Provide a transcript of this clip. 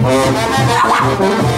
Oh, my God.